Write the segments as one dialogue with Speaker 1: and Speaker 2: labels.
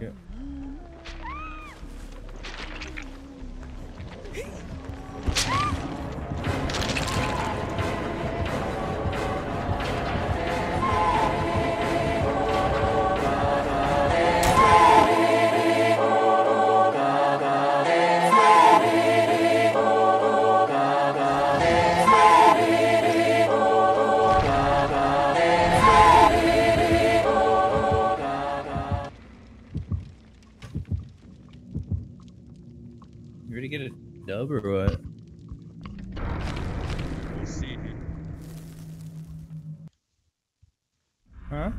Speaker 1: like Huh?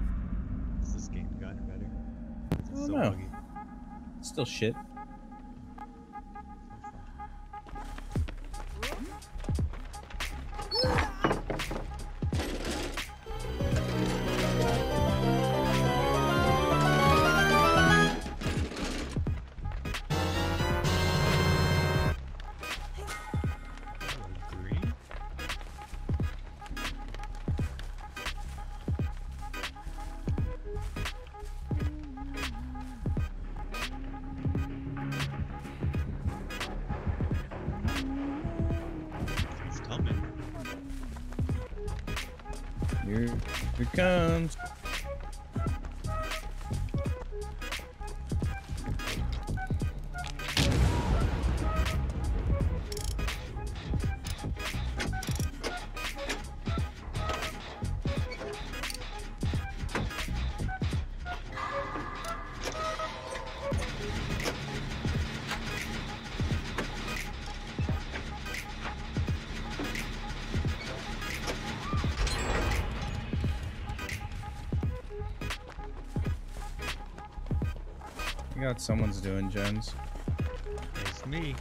Speaker 2: Has this game gotten better? It's
Speaker 1: I don't
Speaker 2: so
Speaker 1: know.
Speaker 2: buggy.
Speaker 1: Still shit. Here, it comes. Got someone's doing gens.
Speaker 2: It's me.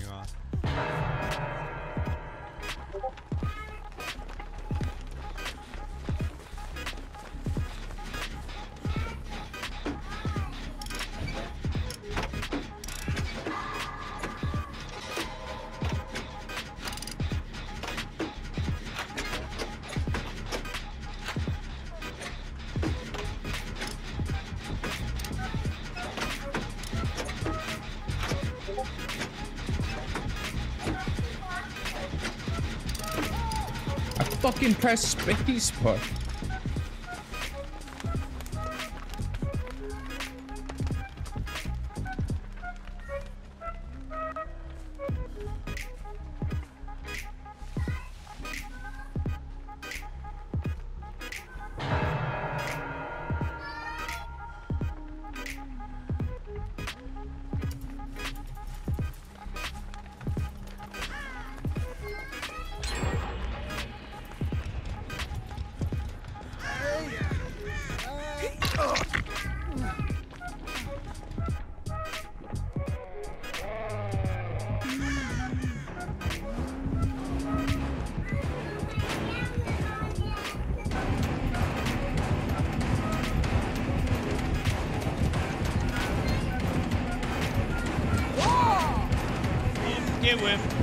Speaker 2: continuar. Thirsting you off.
Speaker 1: I fucking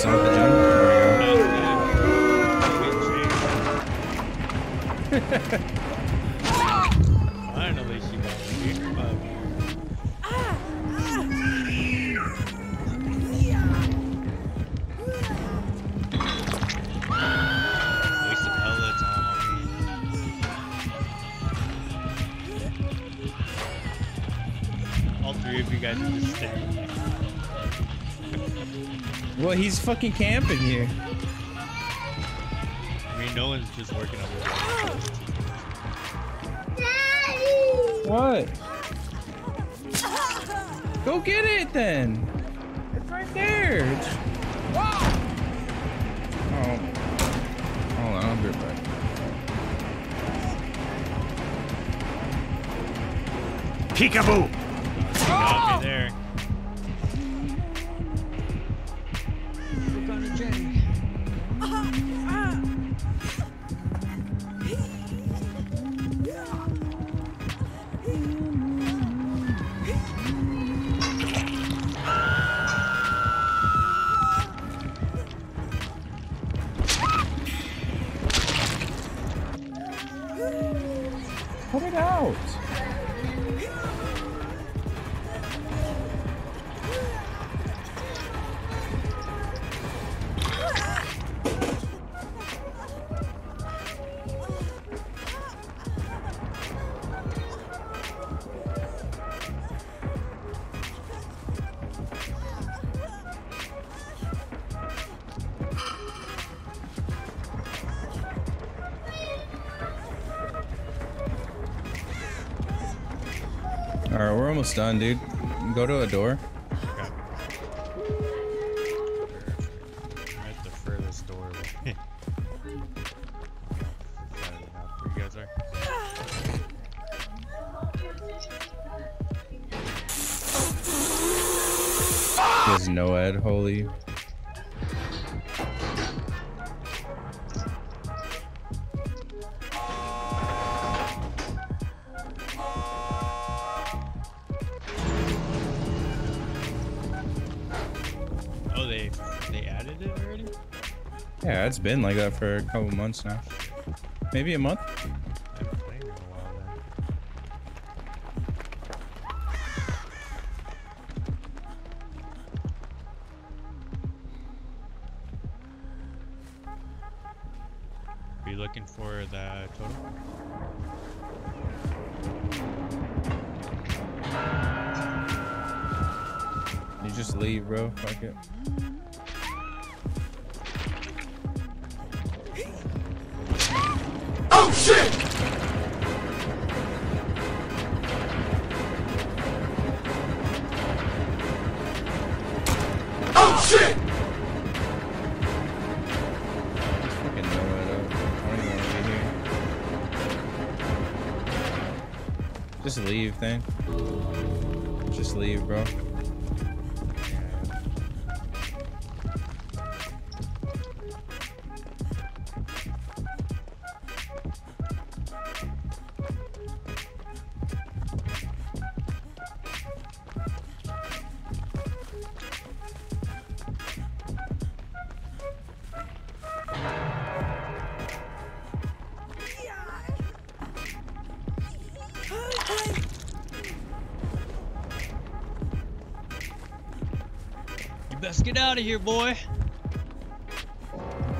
Speaker 1: son of
Speaker 2: a gun. Finally, she got here. All three of you guys are just staring
Speaker 1: well, he's fucking camping here.
Speaker 2: I mean, no one's just working on the
Speaker 1: What? Go get it then. It's right there. It's- Oh. Hold on, I'll be right back.
Speaker 3: Peekaboo!
Speaker 2: Got me there.
Speaker 1: All right, we're almost done, dude. Go to a door.
Speaker 2: Okay. At the furthest door away. Far enough where you guys are.
Speaker 1: There's no Ed, holy.
Speaker 2: They they added it already?
Speaker 1: Yeah, it's been like that for a couple months now. Maybe a month.
Speaker 2: I haven't played in a while then. Be looking for the total?
Speaker 1: You just leave, bro. Fuck it.
Speaker 3: Shit! Oh shit!
Speaker 1: Just leave, then. Just leave, bro.
Speaker 2: You best get out of here, boy!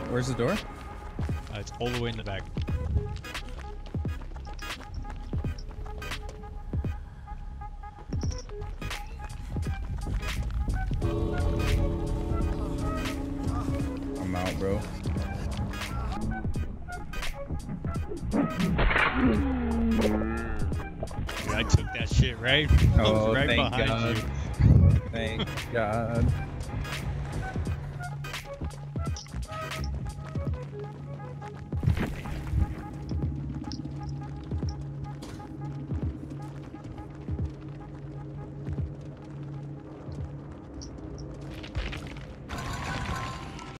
Speaker 1: Where's the door?
Speaker 2: Uh, it's all the way in the back.
Speaker 1: I'm out, bro.
Speaker 2: Dude, I took that shit right. I
Speaker 1: Oh,
Speaker 2: right
Speaker 1: thank
Speaker 2: behind
Speaker 1: God.
Speaker 2: you.
Speaker 1: Thank God.